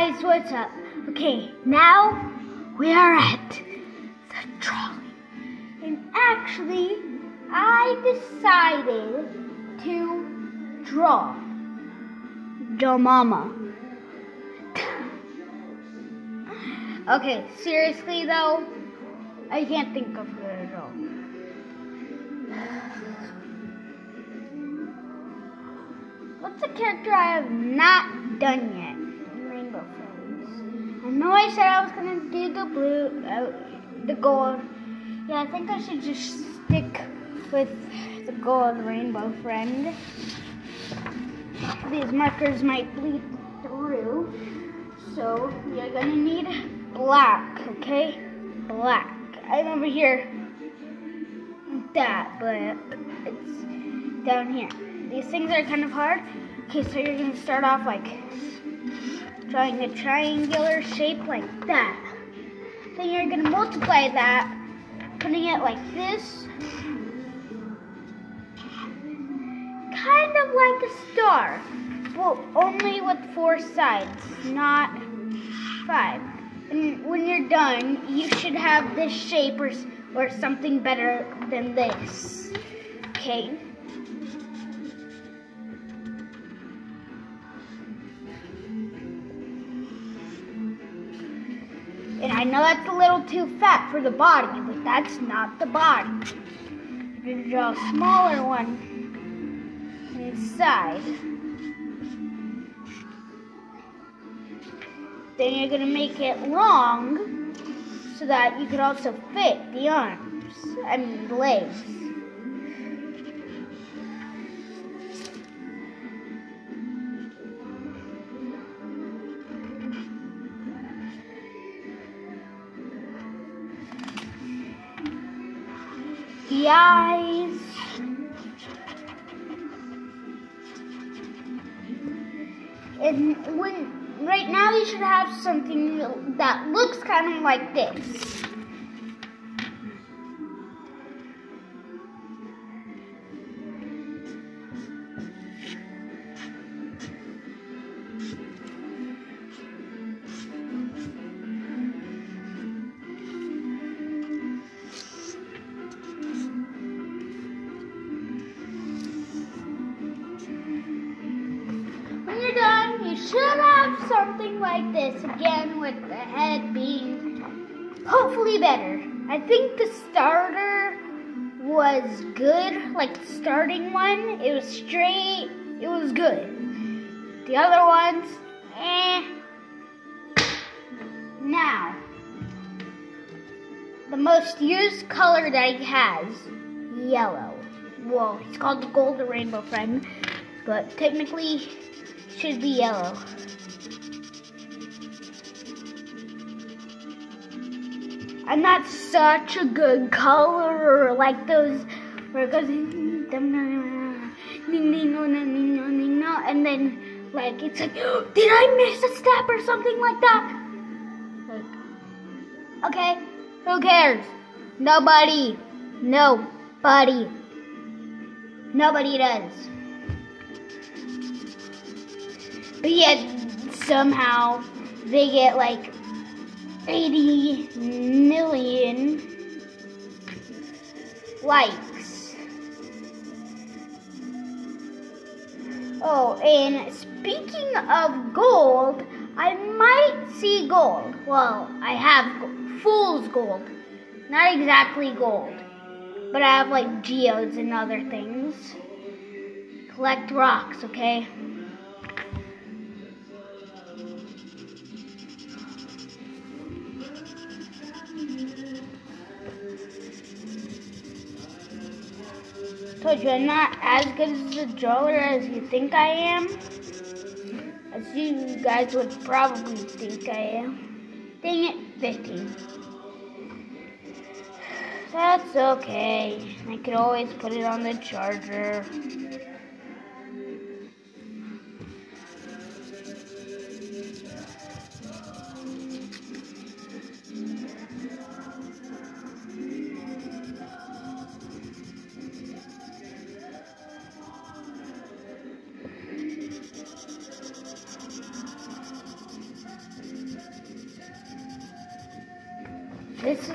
guys, what's up? Okay, now we are at the trolley. And actually, I decided to draw Joe Mama. okay, seriously though, I can't think of who at all. What's a character I have not done yet? Know I said I was gonna do the blue, uh, the gold. Yeah, I think I should just stick with the gold rainbow friend. These markers might bleed through, so you're gonna need black, okay? Black. I'm over here that, but it's down here. These things are kind of hard. Okay, so you're gonna start off like drawing a triangular shape like that. Then you're gonna multiply that, putting it like this. Kind of like a star, but only with four sides, not five. And when you're done, you should have this shape or, or something better than this. Okay. I know that's a little too fat for the body, but that's not the body. You're going to draw a smaller one inside. Then you're going to make it long so that you can also fit the arms, I mean the legs. Eyes. And when right now you should have something that looks kind of like this. Should have something like this again with the head being hopefully better. I think the starter was good, like the starting one. It was straight, it was good. The other ones, eh. Now, the most used color that he has, yellow. Well, it's called the golden rainbow friend, but technically should be yellow. And that's such a good color, like those where it goes and then like it's like, did I miss a step or something like that? Okay, who cares? Nobody, nobody, nobody does. But yet somehow they get like 80 million likes. Oh, and speaking of gold, I might see gold. Well, I have go- fool's gold. Not exactly gold, but I have like geodes and other things. Collect rocks, okay? Told you I'm not as good as a drawer as you think I am. As you guys would probably think I am. Dang it, 15. That's okay. I could always put it on the charger.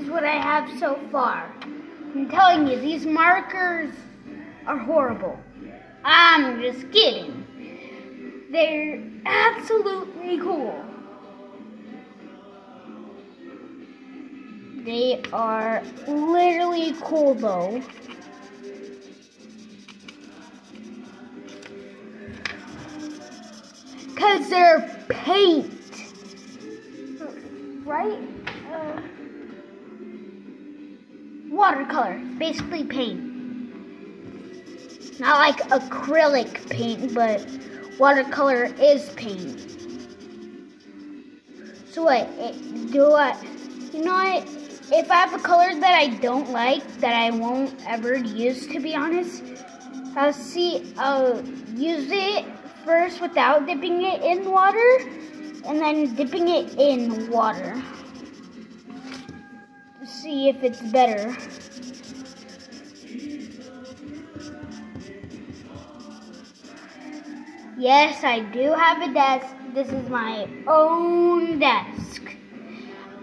Is what I have so far. I'm telling you, these markers are horrible. I'm just kidding. They're absolutely cool. They are literally cool though. Because they're paint. Right? Watercolor. Basically paint. Not like acrylic paint, but watercolor is paint. So what? Do what? You know what? If I have a color that I don't like, that I won't ever use, to be honest, I'll see. I'll use it first without dipping it in water, and then dipping it in water. See if it's better. Yes, I do have a desk. This is my own desk.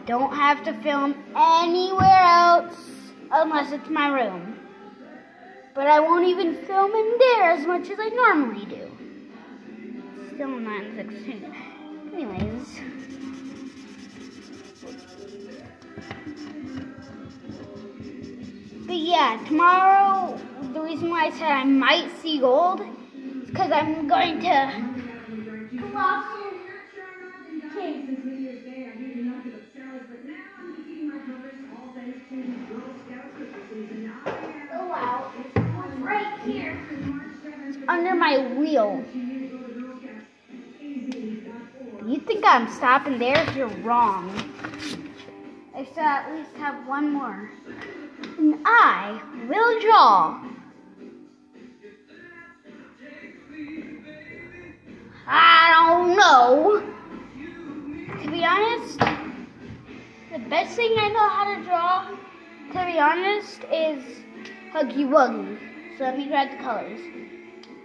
Don't have to film anywhere else unless it's my room. But I won't even film in there as much as I normally do. Still 916. Anyways. But yeah, tomorrow, the reason why I said I might see gold is because I'm going to off Oh wow, it's right here. It's under my wheel. You think I'm stopping there? You're wrong. I still at least have one more. And I will draw I don't know. To be honest, the best thing I know how to draw, to be honest, is Huggy Wuggy. So let me grab the colors.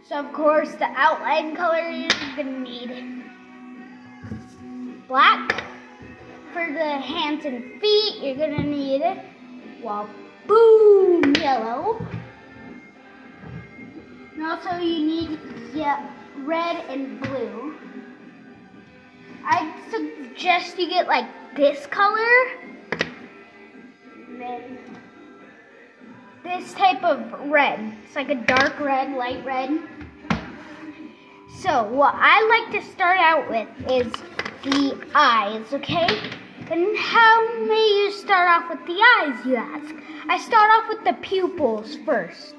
So of course the outline color you're gonna need black. For the hands and feet, you're gonna need it. well boom yellow. And also you need yeah red and blue. I suggest you get like this color. And then this type of red. It's like a dark red, light red. So what I like to start out with is the eyes, okay? And how may you start off with the eyes, you ask? I start off with the pupils first.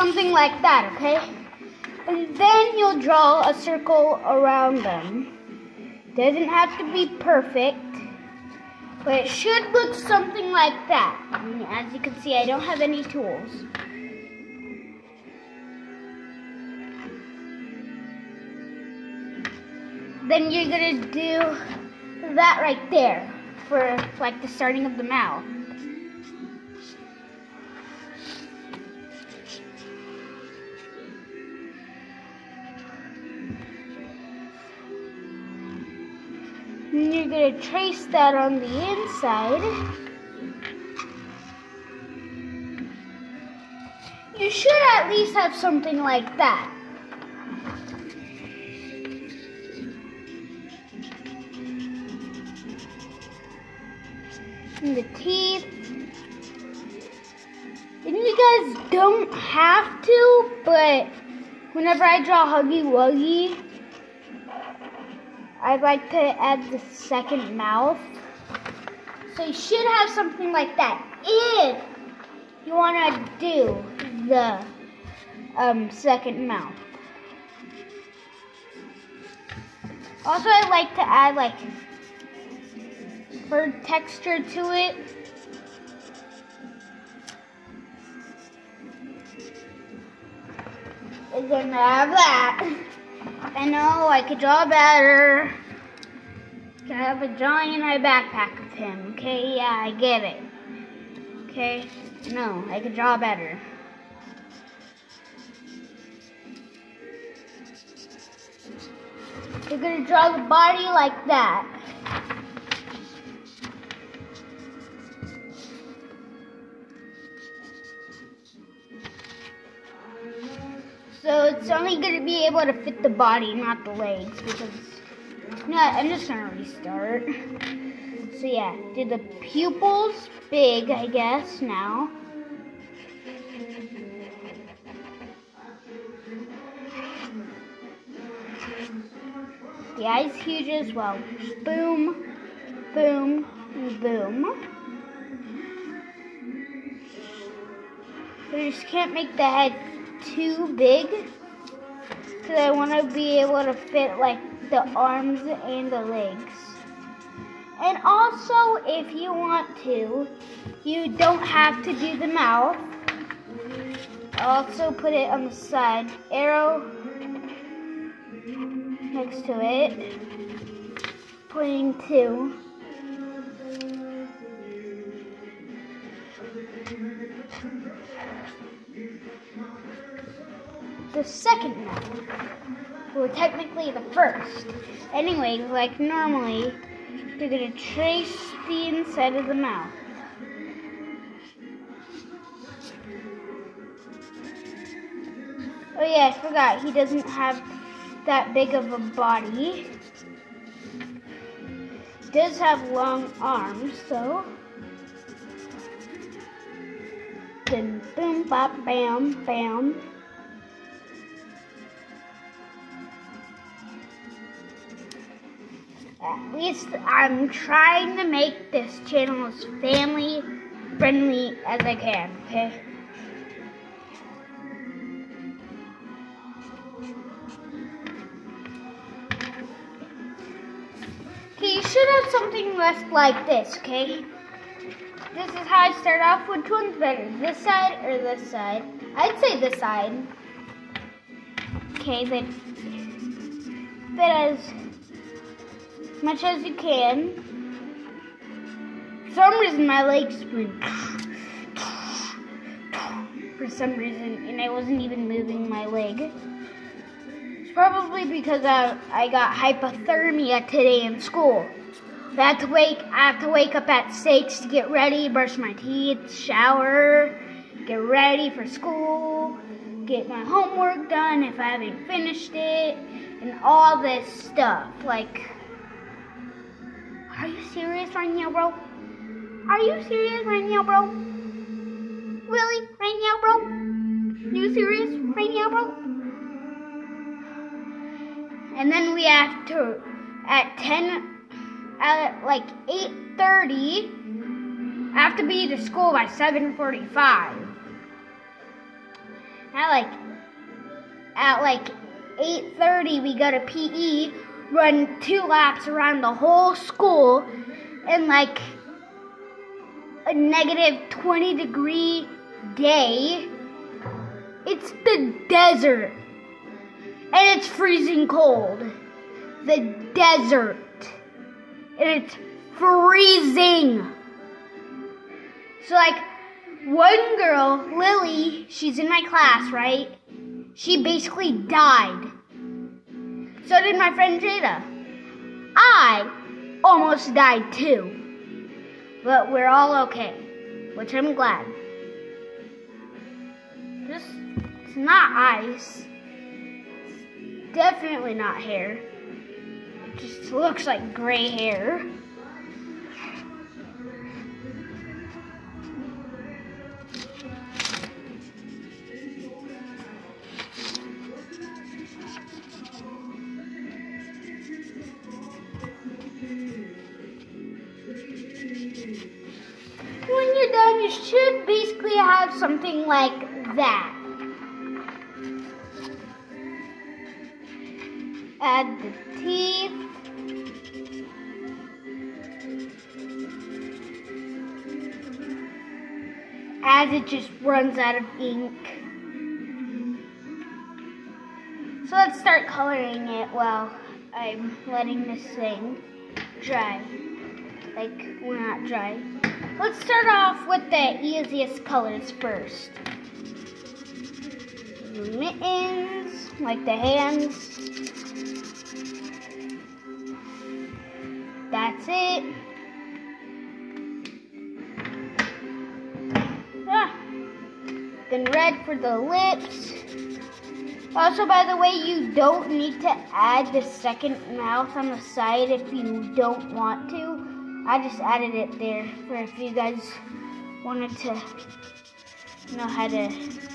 something like that, okay? And then you'll draw a circle around them. Doesn't have to be perfect, but it should look something like that. As you can see, I don't have any tools. Then you're gonna do that right there for like the starting of the mouth. And you're going to trace that on the inside. You should at least have something like that. The teeth. And you guys don't have to, but whenever I draw Huggy Wuggy, I'd like to add the second mouth. So you should have something like that if you want to do the um, second mouth. Also, I like to add like bird texture to it. We're gonna have that. I know, I could draw better. I have a drawing in my backpack of him? Okay, yeah, I get it. Okay, no, I could draw better. you're gonna draw the body like that. So it's only gonna be able to fit the body, not the legs, because no, I'm just gonna restart. So yeah, do the pupils big, I guess, now. The eye's huge as well. Boom, boom, boom. We just can't make the head too big because I want to be able to fit like the arms and the legs. And also, if you want to, you don't have to do the mouth. Also put it on the side. Arrow next to it. Pointing to. The second mouth. Well, technically the first. Anyway, like normally, you're gonna trace the inside of the mouth. Oh yeah, I forgot, he doesn't have that big of a body. Does have long arms, though. Boom, boom, bop, bam, bam. At least I'm trying to make this channel as family friendly as I can, okay? Okay, you should have something left like this, okay? This is how I start off. Which one's better, this side or this side? I'd say this side. Okay, then fit as much as you can. For some reason, my legs went for some reason, and I wasn't even moving my leg. It's probably because I, I got hypothermia today in school. I have to wake I have to wake up at six to get ready, brush my teeth, shower, get ready for school, get my homework done if I haven't finished it, and all this stuff. Like serious right now, bro? Are you serious right now, bro? Really? Right now, bro? You serious right now, bro? And then we have to at 10 at like 8.30, I have to be to school by 7.45. At like, at like 8.30, we go to PE, run two laps around the whole school in like a negative 20 degree day. It's the desert. And it's freezing cold. The desert and it's freezing. So, like, one girl, Lily, she's in my class, right? She basically died. So did my friend Jada. I almost died too. But we're all okay, which I'm glad. Just, it's not ice. It's definitely not hair It just looks like gray hair. Have something like that. Add the teeth. as it just runs out of ink. So let's start coloring it while I'm letting this thing dry. Like, we're not dry. Let's start off with the easiest colors first. Mittens, like the hands. that's it. Ah. Then red for the lips. Also, by the way, you don't need to add the second mouth on the side if you don't want to. I just added it there for if you guys wanted to know how to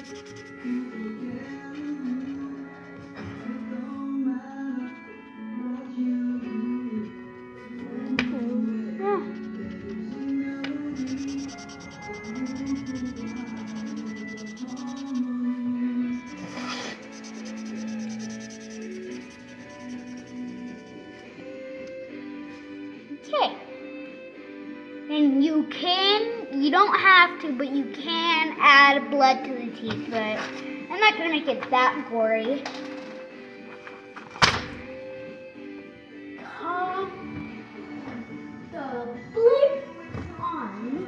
blood to the teeth, but I'm not gonna make it that gory. Come the on.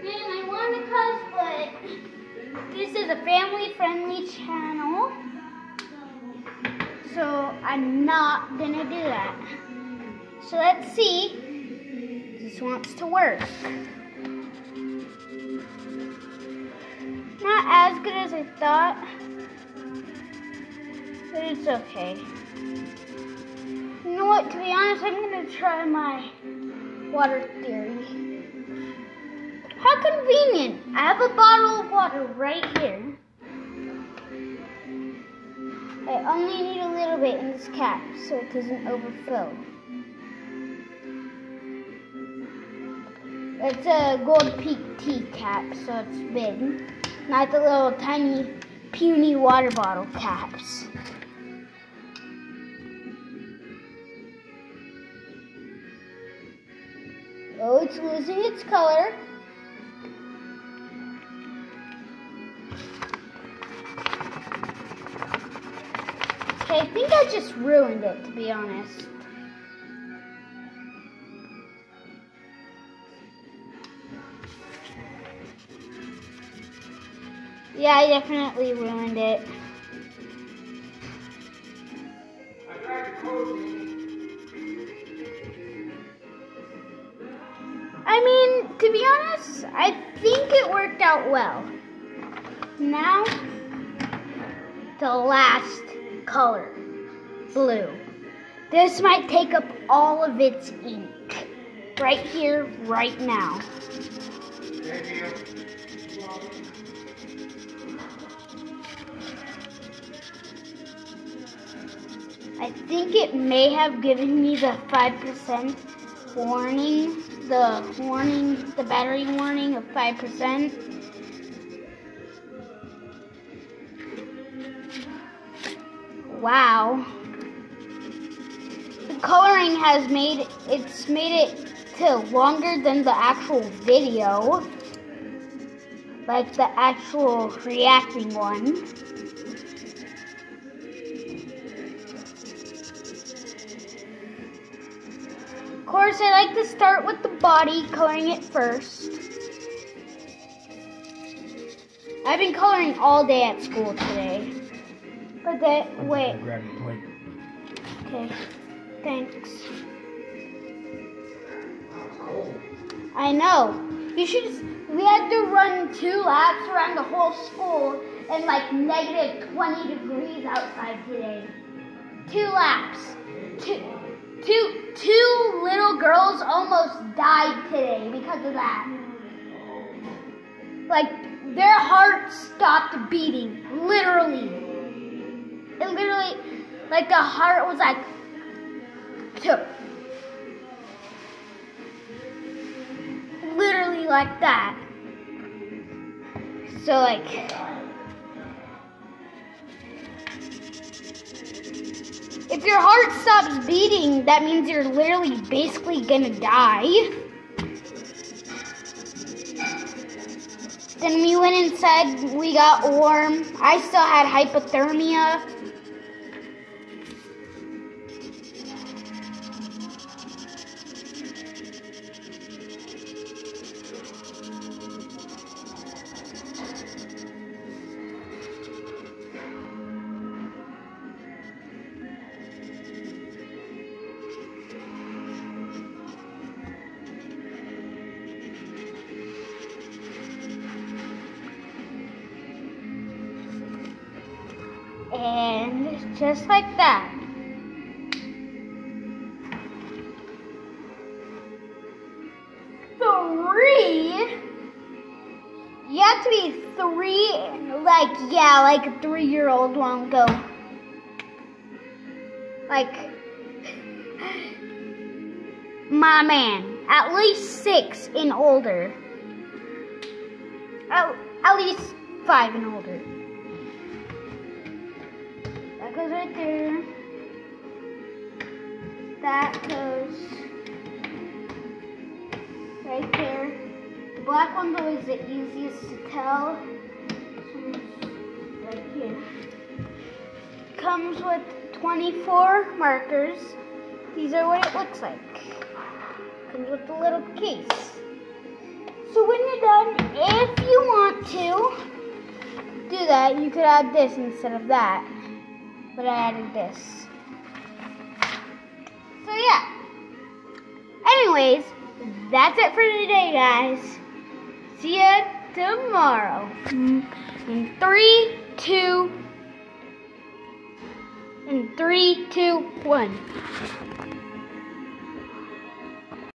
And I want to cuss, but this is a family-friendly channel. So I'm not gonna do that. So let's see this wants to work. Not as good as I thought, but it's okay. You know what, to be honest, I'm gonna try my water theory. How convenient! I have a bottle of water right here. I only need a little bit in this cap so it doesn't overfill. It's a gold peak tea cap, so it's big. Not the little tiny puny water bottle caps. Oh, it's losing its color. Okay, I think I just ruined it, to be honest. Yeah, I definitely ruined it. I mean, to be honest, I think it worked out well. Now, the last color, blue. This might take up all of its ink. Right here, right now. I think it may have given me the 5% warning, the warning, the battery warning of 5%. Wow. The coloring has made, it's made it to longer than the actual video. Like the actual reacting one. To start with the body, coloring it first. I've been coloring all day at school today. But that, wait, Grab your plate. okay, thanks. I know. You should, we had to run two laps around the whole school in like negative 20 degrees outside today. Two laps. Two, two, two little girls almost died today because of that. Like, their hearts stopped beating, literally. It literally, like the heart was like, took. Literally like that. So like, if your heart stops beating, that means you're literally basically gonna die. Then we went inside, we got warm. I still had hypothermia. Just like that. Three. You have to be three, like, yeah, like a three year old won't go. Like, my man, at least six and older. At, at least five and older. Goes right there. That goes right there. The black one's is the easiest to tell. Right here. Comes with 24 markers. These are what it looks like. Comes with a little case. So when you're done, if you want to do that, you could add this instead of that. But I added this. So yeah. Anyways, that's it for today, guys. See ya tomorrow. In three, two, in three, two, one.